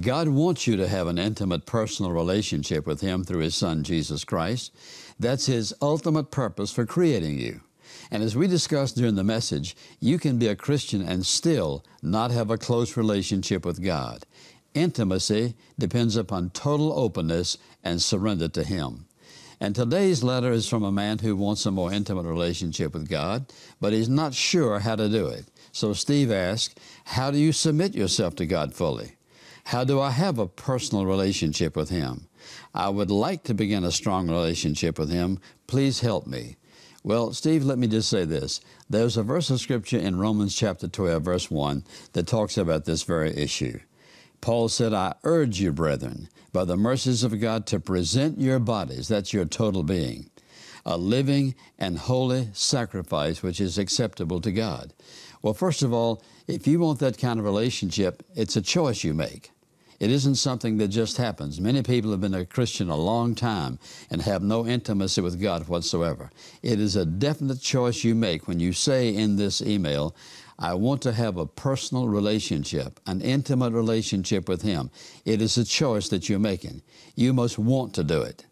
God wants you to have an intimate personal relationship with Him through His Son, Jesus Christ. That's His ultimate purpose for creating you. And as we discussed during the message, you can be a Christian and still not have a close relationship with God. Intimacy depends upon total openness and surrender to Him. And today's letter is from a man who wants a more intimate relationship with God, but he's not sure how to do it. So Steve asks, How do you submit yourself to God fully? How do I have a personal relationship with Him? I would like to begin a strong relationship with Him. Please help me. Well, Steve, let me just say this. There's a verse of Scripture in Romans chapter 12, verse 1, that talks about this very issue. Paul said, I urge you, brethren, by the mercies of God, to present your bodies, that's your total being, a living and holy sacrifice which is acceptable to God. Well, first of all, if you want that kind of relationship, it's a choice you make. It isn't something that just happens. Many people have been a Christian a long time and have no intimacy with God whatsoever. It is a definite choice you make when you say in this email, I want to have a personal relationship, an intimate relationship with Him. It is a choice that you're making. You must want to do it.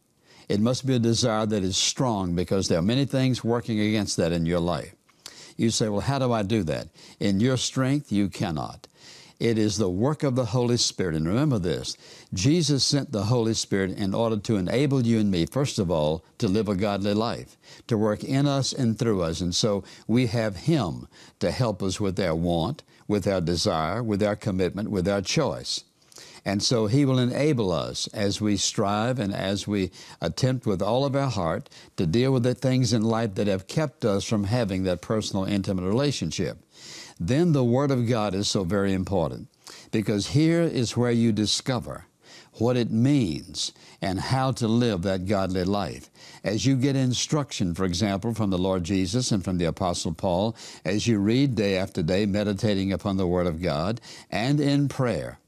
It must be a desire that is strong because there are many things working against that in your life. You say, Well, how do I do that? In your strength, you cannot. It is the work of the Holy Spirit. And remember this Jesus sent the Holy Spirit in order to enable you and me, first of all, to live a godly life, to work in us and through us. And so we have Him to help us with our want, with our desire, with our commitment, with our choice. And so He will enable us as we strive and as we attempt with all of our heart to deal with the things in life that have kept us from having that personal, intimate relationship then the Word of God is so very important because here is where you discover what it means and how to live that godly life. As you get instruction, for example, from the Lord Jesus and from the Apostle Paul, as you read day after day, meditating upon the Word of God and in prayer,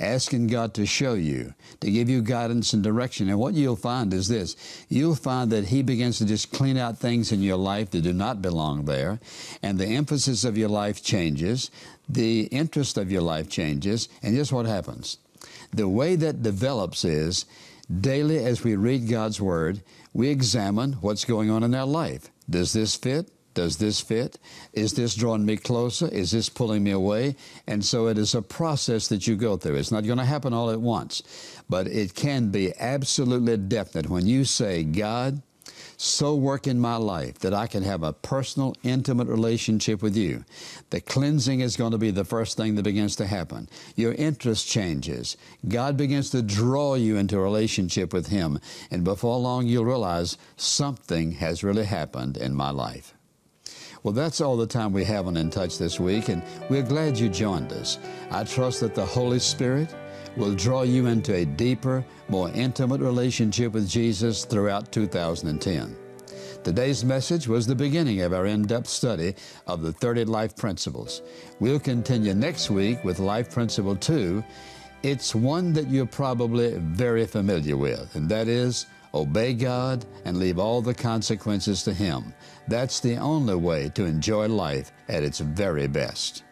asking God to show you, to give you guidance and direction. And what you'll find is this you'll find that He begins to just clean out things in your life that do not belong there, and the emphasis of your life changes, the interest of your life changes, and guess what happens? The way that develops is daily as we read God's Word, we examine what's going on in our life. Does this fit? Does this fit? Is this drawing me closer? Is this pulling me away? And so it is a process that you go through. It's not going to happen all at once, but it can be absolutely definite when you say, God, so work in my life that I can have a personal, intimate relationship with you. The cleansing is going to be the first thing that begins to happen. Your interest changes. God begins to draw you into a relationship with Him. And before long, you'll realize something has really happened in my life. Well, that's all the time we have on In Touch this week, and we're glad you joined us. I trust that the Holy Spirit will draw you into a deeper, more intimate relationship with Jesus throughout 2010. Today's message was the beginning of our in depth study of the 30 life principles. We'll continue next week with Life Principle 2. It's one that you're probably very familiar with, and that is obey God and leave all the consequences to Him. That's the only way to enjoy life at its very best.